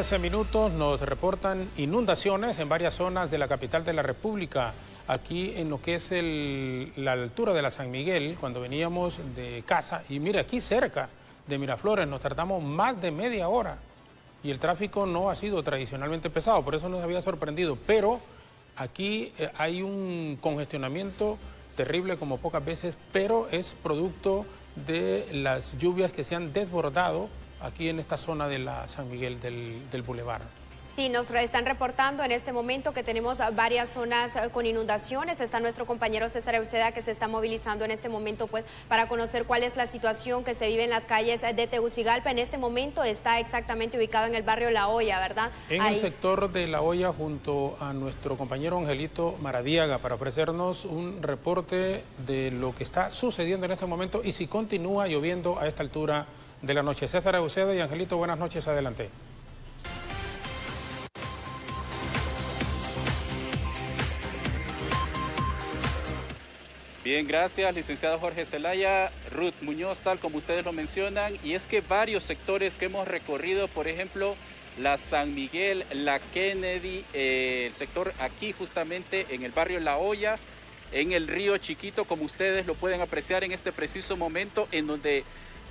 Hace minutos nos reportan inundaciones en varias zonas de la capital de la República. Aquí en lo que es la altura de la San Miguel, cuando veníamos de casa, y mire, aquí cerca de Miraflores nos tratamos más de media hora y el tráfico no ha sido tradicionalmente pesado, por eso nos había sorprendido, pero aquí eh, hay un congestionamiento terrible como pocas veces, pero es producto de las lluvias que se han desbordado aquí en esta zona de la San Miguel del, del Boulevard. Sí, nos están reportando en este momento que tenemos varias zonas eh, con inundaciones. Está nuestro compañero César Euseda que se está movilizando en este momento pues para conocer cuál es la situación que se vive en las calles de Tegucigalpa. En este momento está exactamente ubicado en el barrio La Hoya, ¿verdad? En el sector de La Hoya junto a nuestro compañero Angelito Maradiaga para ofrecernos un reporte de lo que está sucediendo en este momento y si continúa lloviendo a esta altura de la noche. César Euseda y Angelito, buenas noches, adelante. Bien, gracias, licenciado Jorge Zelaya, Ruth Muñoz, tal como ustedes lo mencionan, y es que varios sectores que hemos recorrido, por ejemplo, la San Miguel, la Kennedy, eh, el sector aquí justamente en el barrio La Hoya, en el río Chiquito, como ustedes lo pueden apreciar en este preciso momento, en donde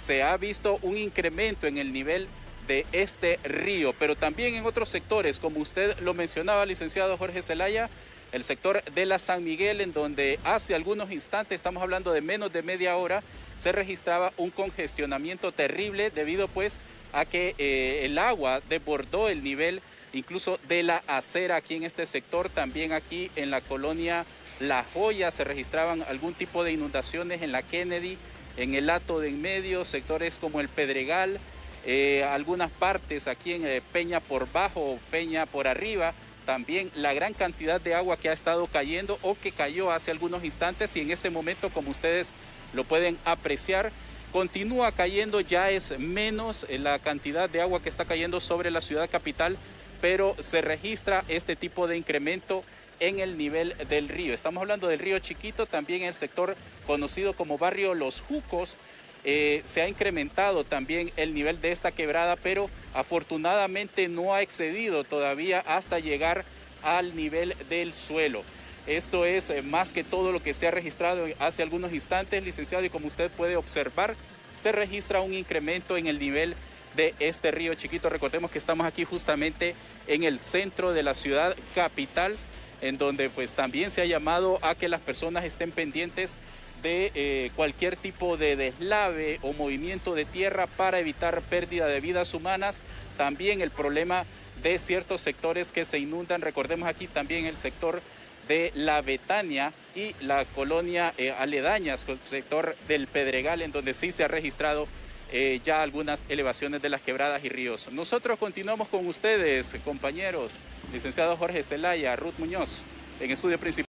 se ha visto un incremento en el nivel de este río, pero también en otros sectores, como usted lo mencionaba, licenciado Jorge Zelaya, el sector de la San Miguel, en donde hace algunos instantes, estamos hablando de menos de media hora, se registraba un congestionamiento terrible debido pues a que eh, el agua desbordó el nivel incluso de la acera aquí en este sector, también aquí en la colonia La Joya. Se registraban algún tipo de inundaciones en la Kennedy, en el Lato de en medio, sectores como el Pedregal, eh, algunas partes aquí en eh, Peña por bajo, Peña por arriba, también la gran cantidad de agua que ha estado cayendo o que cayó hace algunos instantes y en este momento, como ustedes lo pueden apreciar, continúa cayendo, ya es menos eh, la cantidad de agua que está cayendo sobre la ciudad capital, pero se registra este tipo de incremento en el nivel del río. Estamos hablando del río Chiquito, también el sector conocido como barrio Los Jucos, eh, se ha incrementado también el nivel de esta quebrada, pero afortunadamente no ha excedido todavía hasta llegar al nivel del suelo. Esto es eh, más que todo lo que se ha registrado hace algunos instantes, licenciado, y como usted puede observar, se registra un incremento en el nivel de este río chiquito. Recordemos que estamos aquí justamente en el centro de la ciudad capital, en donde pues también se ha llamado a que las personas estén pendientes de eh, cualquier tipo de deslave o movimiento de tierra para evitar pérdida de vidas humanas. También el problema de ciertos sectores que se inundan. Recordemos aquí también el sector de la Betania y la colonia eh, aledañas, el sector del Pedregal, en donde sí se ha registrado eh, ya algunas elevaciones de las quebradas y ríos. Nosotros continuamos con ustedes, compañeros, licenciado Jorge Zelaya, Ruth Muñoz, en estudio principal.